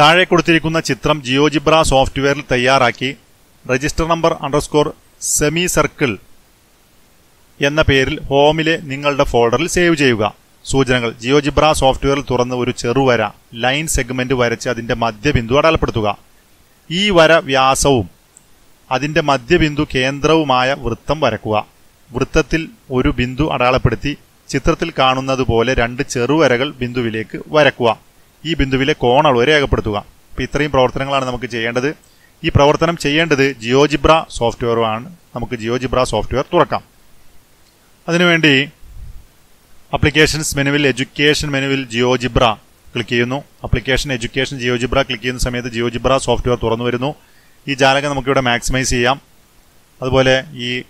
താഴെ കൊടുത്തിരിക്കുന്ന ചിത്രം ജിയോജിബ്ര സോഫ്റ്റ്വെയറിൽ തയ്യാറാക്കി register number underscore semi circle എന്ന പേരിൽ ഹോമിലെ നിങ്ങളുടെ ഫോൾഡറിൽ സേവ് ചെയ്യുക. സൂചനകൾ ജിയോജിബ്ര സോഫ്റ്റ്വെയറിൽ തുറന്ന് ഒരു ചെറുവര ലൈൻ സെഗ്മെന്റ് വരച്ച് അതിന്റെ മധ്യബിന്ദു അടയാളപ്പെടുത്തുക. ഈ വര വ്യാസവും അതിന്റെ മധ്യബിന്ദു കേന്ദ്രവുമായ വൃത്തം വരക്കുക. വൃത്തത്തിൽ ഒരു ബിന്ദു അടയാളപ്പെടുത്തി ചിത്രത്തിൽ കാണുന്നത് പോലെ രണ്ട് ചെറുവരകൾ ബിന്ദുവിലേക്ക് വരക്കുക. ഈ ബിന്ദുവിലെ കോണൾ രേഖപ്പെടുത്തുക അപ്പോൾ ഇത്രയും പ്രവർത്തനങ്ങളാണ് നമുക്ക് ചെയ്യേണ്ടത്. ഈ പ്രവർത്തനം ചെയ്യേണ്ടത് ജിയോജിബ്ര സോഫ്റ്റ്വെയറുമാണ്. നമുക്ക് ജിയോജിബ്ര സോഫ്റ്റ്വെയർ തുറക്കാം. അതിനുവേണ്ടി അപ്ലിക്കേഷൻസ് മെനുവിൽ എഡ്യൂക്കേഷൻ മെനുവിൽ ജിയോജിബ്ര ക്ലിക്ക് ചെയ്യുന്നു. അപ്ലിക്കേഷൻ എഡ്യൂക്കേഷൻ ജിയോജിബ്ര ക്ലിക്ക് ചെയ്യുന്ന സമയത്ത് ജിയോജിബ്ര സോഫ്റ്റ്വെയർ തുറന്നു വരുന്നു. ഈ ജാലകം നമുക്കിവിടെ മാക്സിമൈസ് ചെയ്യാം. അതുപോലെ ഈ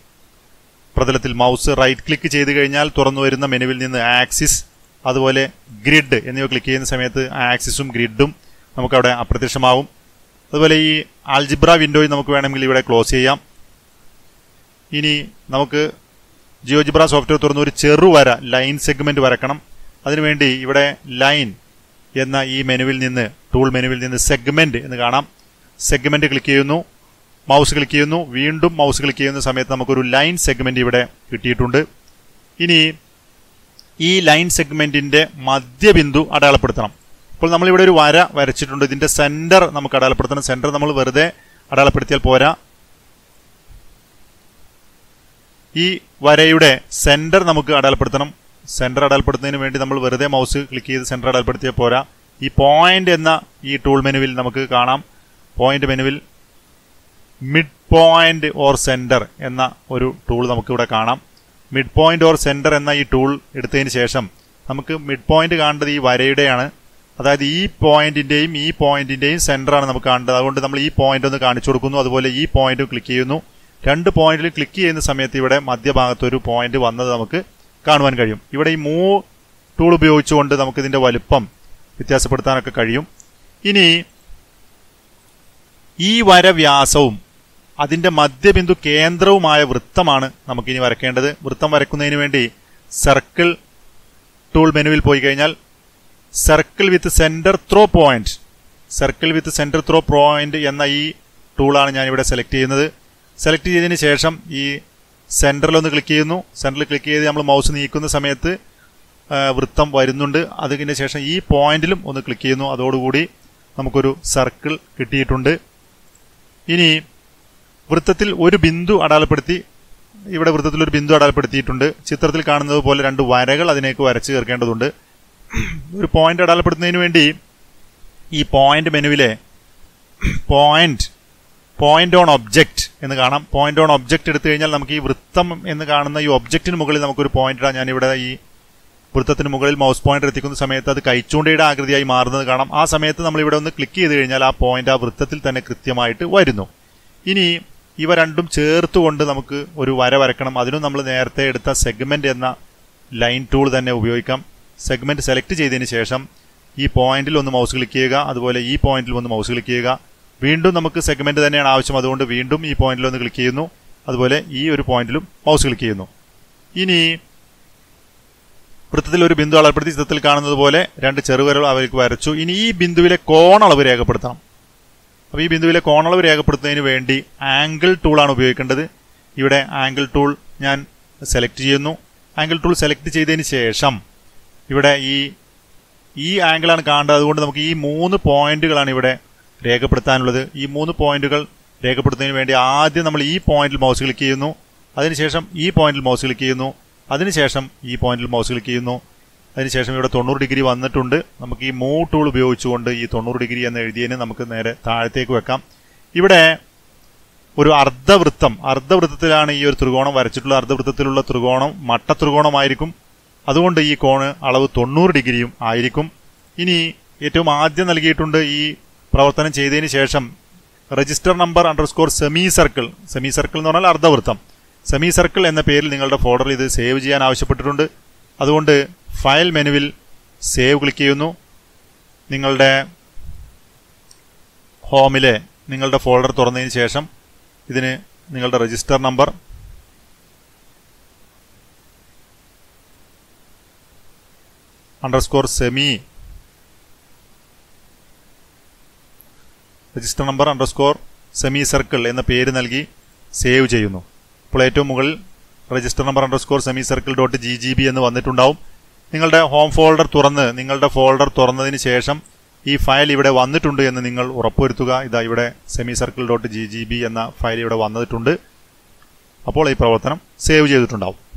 പ്രതലത്തിൽ മൗസ് റൈറ്റ് ക്ലിക്ക് ചെയ്ത് കഴിഞ്ഞാൽ തുറന്നു വരുന്ന മെനുവിൽ നിന്ന് ആക്സിസ് അതുപോലെ ഗ്രിഡ് എന്നിവ ക്ലിക്ക് ചെയ്യുന്ന സമയത്ത് ആക്സിസും ഗ്രിഡും നമുക്കവിടെ അപ്രത്യക്ഷമാവും. അതുപോലെ ഈ ആൽജിബ്ര വിൻഡോയിൽ നമുക്ക് വേണമെങ്കിൽ ഇവിടെ ക്ലോസ് ചെയ്യാം. ഇനി നമുക്ക് ജിയോജിബ്ര സോഫ്റ്റ്വെയർ തുറന്ന് ഒരു ചെറുവര ലൈൻ സെഗ്മെന്റ് വരക്കണം. അതിനുവേണ്ടി ഇവിടെ ലൈൻ എന്ന ഈ മെനുവിൽ നിന്ന് ടൂൾ മെനുവിൽ നിന്ന് സെഗ്മെന്റ് എന്ന് കാണാം. സെഗ്മെന്റ് ക്ലിക്ക് ചെയ്യുന്നു. മൗസ് ക്ലിക്ക് ചെയ്യുന്നു. വീണ്ടും മൗസ് ക്ലിക്ക് ചെയ്യുന്ന സമയത്ത് നമുക്കൊരു ലൈൻ സെഗ്മെന്റ് ഇവിടെ കിട്ടിയിട്ടുണ്ട്. ഇനി ഈ ലൈൻ സെഗ്മെന്റിന്റെ മധ്യബിന്ദു അടയാളപ്പെടുത്തണം. ഇപ്പോൾ നമ്മളിവിടെ ഒരു വര വരച്ചിട്ടുണ്ട്. ഇതിന്റെ സെന്റർ നമുക്ക് അടയാളപ്പെടുത്തണം. സെന്റർ നമ്മൾ വെറുതെ അടയാളപ്പെടുത്തിയാൽ പോരാ. ഈ വരയുടെ സെന്റർ നമുക്ക് അടയാളപ്പെടുത്തണം. സെന്റർ അടയാളപ്പെടുത്തുന്നതിന് വേണ്ടി നമ്മൾ വെറുതെ മൗസ് ക്ലിക്ക് ചെയ്ത് സെന്റർ അടയാളപ്പെടുത്തിയാൽ പോരാ. ഈ പോയിന്റ് എന്ന ഈ ടൂൾ മെനുവിൽ നമുക്ക് കാണാം. പോയിന്റ് മെനുവിൽ മിഡ് പോയിന്റ് ഓർ സെന്റർ എന്ന ഒരു ടൂൾ നമുക്കിവിടെ കാണാം. മിഡ് പോയിന്റ് ഓർ സെന്റർ എന്ന ഈ ടൂൾ എടുത്തതിന് ശേഷം നമുക്ക് മിഡ് പോയിന്റ് കാണേണ്ടത് ഈ വരയുടെയാണ്. അതായത് ഈ പോയിന്റിന്റെയും ഈ പോയിന്റിന്റെയും സെന്ററാണ് നമുക്ക് കാണേണ്ടത്. അതുകൊണ്ട് നമ്മൾ ഈ പോയിന്റ് ഒന്ന് കാണിച്ചു കൊടുക്കുന്നു. അതുപോലെ ഈ പോയിന്റും ക്ലിക്ക് ചെയ്യുന്നു. രണ്ട് പോയിന്റിൽ ക്ലിക്ക് ചെയ്യുന്ന സമയത്ത് ഇവിടെ മധ്യഭാഗത്ത് ഒരു പോയിന്റ് വന്നത് നമുക്ക് കാണുവാൻ കഴിയും. ഇവിടെ ഈ മൂ ടൂൾ ഉപയോഗിച്ചുകൊണ്ട് നമുക്ക് ഇതിന്റെ വലുപ്പം വ്യത്യാസപ്പെടുത്താനൊക്കെ കഴിയും. ഇനി ഈ വര വ്യാസവും അതിന്റെ മധ്യബിന്ദു കേന്ദ്രവുമായ വൃത്തമാണ് നമുക്കിനി വരക്കേണ്ടത് വൃത്തം വരയ്ക്കുന്നതിന് വേണ്ടി സർക്കിൾ ടൂൾ മെനുവിൽ പോയി കഴിഞ്ഞാൽ circle with centre through point circle with centre through point എന്ന ഈ ടൂളാണ് ഞാൻ ഇവിടെ സെലക്ട് ചെയ്യുന്നത്. സെലക്ട് ചെയ്തതിന് ശേഷം ഈ സെന്ററിൽ ഒന്ന് ക്ലിക്ക് ചെയ്യുന്നു. സെന്ററിൽ ക്ലിക്ക് ചെയ്ത് നമ്മൾ മൗസ് നീക്കുന്ന സമയത്ത് വൃത്തം വരുന്നുണ്ട്. അതിന് ശേഷം ഈ പോയിന്റിലും ഒന്ന് ക്ലിക്ക് ചെയ്യുന്നു. അതോടുകൂടി നമുക്കൊരു സർക്കിൾ കിട്ടിയിട്ടുണ്ട്. ഇനി വൃത്തത്തിൽ ഒരു ബിന്ദു അടയാളപ്പെടുത്തി ഇവിടെ വൃത്തത്തിൽ ഒരു ബിന്ദു അടയാളപ്പെടുത്തിയിട്ടുണ്ട്. ചിത്രത്തിൽ കാണുന്നത് പോലെ രണ്ട് വരകൾ അതിനേക്ക് വരച്ച് ചേർക്കേണ്ടതുണ്ട്. ഒരു പോയിന്റ് അടയാളപ്പെടുത്തുന്നതിന് വേണ്ടി ഈ പോയിന്റ് മെനുവിലെ പോയിന്റ് പോയിന്റ് ഓൺ ഒബ്ജക്റ്റ് എന്ന് കാണാം. പോയിന്റ് ഓൺ ഒബ്ജക്റ്റ് എടുത്തു കഴിഞ്ഞാൽ നമുക്ക് ഈ വൃത്തം എന്ന് കാണുന്ന ഈ ഒബ്ജക്റ്റിന് മുകളിൽ നമുക്കൊരു പോയിന്റ് ഇടാം. ഞാനിവിടെ ഈ വൃത്തത്തിന് മുകളിൽ മൗസ് പോയിന്റ് എത്തിക്കുന്ന സമയത്ത് അത് കൈച്ചൂണ്ടയുടെ ആകൃതിയായി മാറുന്നത് കാണാം. ആ സമയത്ത് നമ്മൾ ഇവിടെ ഒന്ന് ക്ലിക്ക് ചെയ്ത് കഴിഞ്ഞാൽ ആ പോയിന്റ് ആ വൃത്തത്തിൽ തന്നെ കൃത്യമായിട്ട് വരുന്നു. ഇനി ഇവ രണ്ടും ചേർത്തുകൊണ്ട് നമുക്ക് ഒരു വര വരക്കണം. അതിനും നമ്മൾ നേരത്തെ എടുത്ത സെഗ്മെന്റ് എന്ന ലൈൻ ടൂൾ തന്നെ ഉപയോഗിക്കാം. സെഗ്മെന്റ് സെലക്ട് ചെയ്തതിന് ശേഷം ഈ പോയിന്റിൽ ഒന്ന് മൗസ് ക്ലിക്ക് ചെയ്യുക അതുപോലെ ഈ പോയിന്റിൽ ഒന്ന് മൗസ് ക്ലിക്ക് ചെയ്യുക. വീണ്ടും നമുക്ക് സെഗ്മെന്റ് തന്നെയാണ് ആവശ്യം. അതുകൊണ്ട് വീണ്ടും ഈ പോയിന്റിൽ ഒന്ന് ക്ലിക്ക് ചെയ്യുന്നു. അതുപോലെ ഈ ഒരു പോയിന്റിലും മൗസ് ക്ലിക്ക് ചെയ്യുന്നു. ഇനി വൃത്തത്തിൽ ഒരു ബിന്ദു അളപ്പെടുത്തി ചിത്രത്തിൽ കാണുന്നത് പോലെ രണ്ട് ചെറുവരകൾ അവർക്ക് വരച്ചു. ഇനി ഈ ബിന്ദുവിലെ കോണളവ് രേഖപ്പെടുത്തണം. അപ്പോൾ ഈ ബിന്ദുവിലെ കോണളവ് രേഖപ്പെടുത്തുന്നതിന് വേണ്ടി ആംഗിൾ ടൂളാണ് ഉപയോഗിക്കേണ്ടത്. ഇവിടെ ആംഗിൾ ടൂൾ ഞാൻ സെലക്ട് ചെയ്യുന്നു. ആംഗിൾ ടൂൾ സെലക്ട് ചെയ്തതിന് ശേഷം ഇവിടെ ഈ ഈ ആംഗിളാണ് കാണേണ്ടത്. അതുകൊണ്ട് നമുക്ക് ഈ മൂന്ന് പോയിന്റുകളാണ് ഇവിടെ രേഖപ്പെടുത്താനുള്ളത്. ഈ മൂന്ന് പോയിന്റുകൾ രേഖപ്പെടുത്തുന്നതിന് വേണ്ടി ആദ്യം നമ്മൾ ഈ പോയിന്റിൽ മൗസ് ക്ലിക്ക് ചെയ്യുന്നു. അതിനുശേഷം ഈ പോയിന്റിൽ മൗസ് ക്ലിക്ക് ചെയ്യുന്നു. അതിനുശേഷം ഈ പോയിന്റിൽ മൗസ് ക്ലിക്ക് ചെയ്യുന്നു. അതിനുശേഷം ഇവിടെ തൊണ്ണൂറ് ഡിഗ്രി വന്നിട്ടുണ്ട്. നമുക്ക് ഈ മൂ ടൂൾ ഉപയോഗിച്ചുകൊണ്ട് ഈ തൊണ്ണൂറ് ഡിഗ്രി എന്ന് എഴുതിയതിന് നമുക്ക് നേരെ താഴത്തേക്ക് വെക്കാം. ഇവിടെ ഒരു അർദ്ധവൃത്തം അർദ്ധവൃത്തത്തിലാണ് ഈ ഒരു ത്രികോണം വരച്ചിട്ടുള്ള അർദ്ധവൃത്തത്തിലുള്ള ത്രികോണം മട്ട ത്രികോണമായിരിക്കും അതുകൊണ്ട് ഈ കോണ് അളവ് തൊണ്ണൂറ് ഡിഗ്രിയും ആയിരിക്കും. ഇനി ഏറ്റവും ആദ്യം നൽകിയിട്ടുണ്ട് ഈ പ്രവർത്തനം ചെയ്തതിന് ശേഷം register number underscore semi circle semi circle എന്ന് പറഞ്ഞാൽ അർദ്ധവൃത്തം. സെമി സർക്കിൾ എന്ന പേരിൽ നിങ്ങളുടെ ഫോൾഡറിൽ ഇത് സേവ് ചെയ്യാൻ ആവശ്യപ്പെട്ടിട്ടുണ്ട്. അതുകൊണ്ട് ഫയൽ മെനുവിൽ സേവ് ക്ലിക്ക് ചെയ്യുന്നു. നിങ്ങളുടെ ഹോമിലെ നിങ്ങളുടെ ഫോൾഡർ തുറന്നതിന് ശേഷം ഇതിന് നിങ്ങളുടെ register number underscore semi register number underscore semi circle എന്ന പേര് നൽകി സേവ് ചെയ്യുന്നു. ഇപ്പോൾ ഏറ്റവും മുകളിൽ register number underscore semi circle dot G G B എന്ന് വന്നിട്ടുണ്ടാവും. നിങ്ങളുടെ ഹോം ഫോൾഡർ തുറന്ന് നിങ്ങളുടെ ഫോൾഡർ തുറന്നതിന് ശേഷം ഈ ഫയൽ ഇവിടെ വന്നിട്ടുണ്ട് എന്ന് നിങ്ങൾ ഉറപ്പുവരുത്തുക. ഇതാ ഇവിടെ semi circle dot G G B എന്ന ഫയൽ ഇവിടെ വന്നിട്ടുണ്ട്. അപ്പോൾ ഈ പ്രവർത്തനം സേവ് ചെയ്തിട്ടുണ്ടാവും.